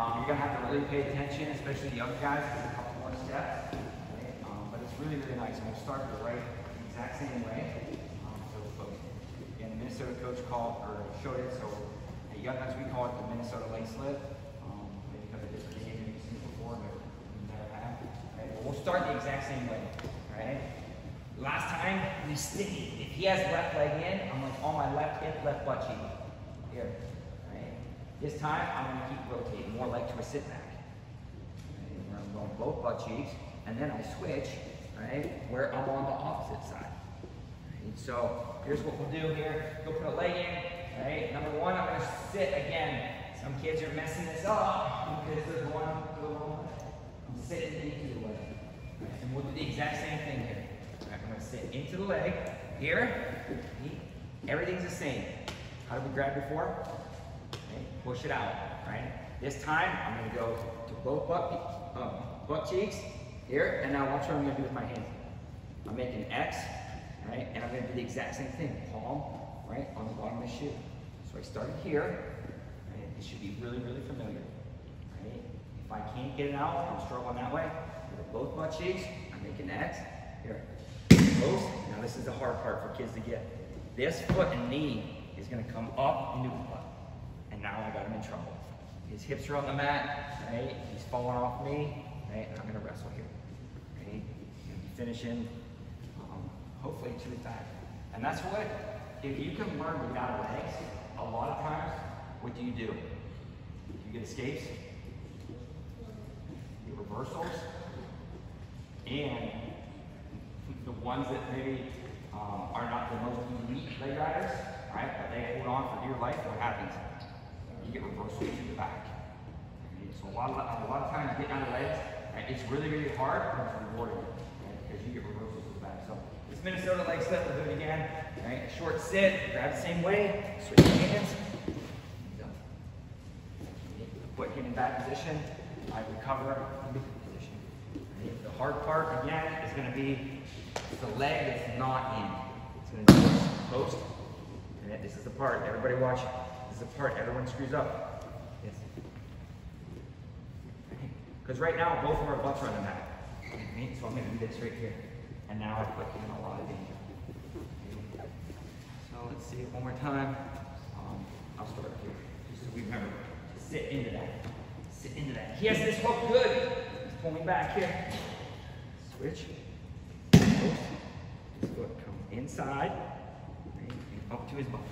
you're gonna have to really pay attention, especially the young guys, there's a couple more steps. right? Um, but it's really, really nice. I'm gonna start the right, the exact same way. Um, so, again, the Minnesota coach called, or showed it, so at Young guys, we call it the Minnesota leg slip. Um, maybe because of different game you've seen it before, but you never have. But we'll start the exact same way, right? Last time, we stick, if he has left leg in, I'm like on my left hip, left butt cheek. Here, right? This time, I'm gonna keep rotating, to a sit back. I'm going both butt cheeks, and then I switch, right? Where I'm on the opposite side. Right? So, here's what we'll do here. Go put a leg in, right? Number one, I'm gonna sit again. Some kids are messing this up because they're going wrong way. I'm sitting into the leg. Right? And we'll do the exact same thing here. I'm gonna sit into the leg. Here, everything's the same. How did we grab before? Push it out, right? This time, I'm gonna go to both butt, uh, butt cheeks, here, and now watch what I'm gonna do with my hands. I'm making an X, right? And I'm gonna do the exact same thing, palm, right, on the bottom of the shoe. So I started here, right? It should be really, really familiar, right? If I can't get it out, I'm struggling that way. With both butt cheeks, I'm making an X, here. Close. Now this is the hard part for kids to get. This foot and knee is gonna come up into his butt. And now I got him in trouble. His hips are on the mat, right? He's falling off me, right? I'm gonna wrestle here, right? Be finishing, um, hopefully to his back. And that's what, if you can learn without legs, a lot of times, what do you do? You get escapes, reversals, and the ones that maybe um, are not the most elite leg riders, right? But they hold on for dear life. What happens? You get reversals to the back. Lot of a lot of times getting out of legs, right, it's really really hard, but it's rewarding because you get reversals back. So this Minnesota leg slip, we'll do it again. Right, short sit, grab the same way, switch hands. Put him in back position. I recover position. Right, The hard part again is going to be the leg that's not in. It's going to be post. And this is the part, everybody watch. This is the part everyone screws up. Because right now, both of our butts are on the mat. So I'm going to do this right here. And now I put in a lot of danger. So let's see it one more time. Um, I'll start here, just so we remember. Sit into that. Sit into that. He has this hook good. He's pulling back here. Switch. Post. His foot come inside. Right, up to his butt.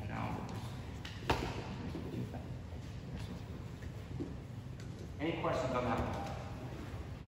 And now. Any questions on that one?